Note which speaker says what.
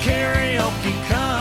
Speaker 1: carry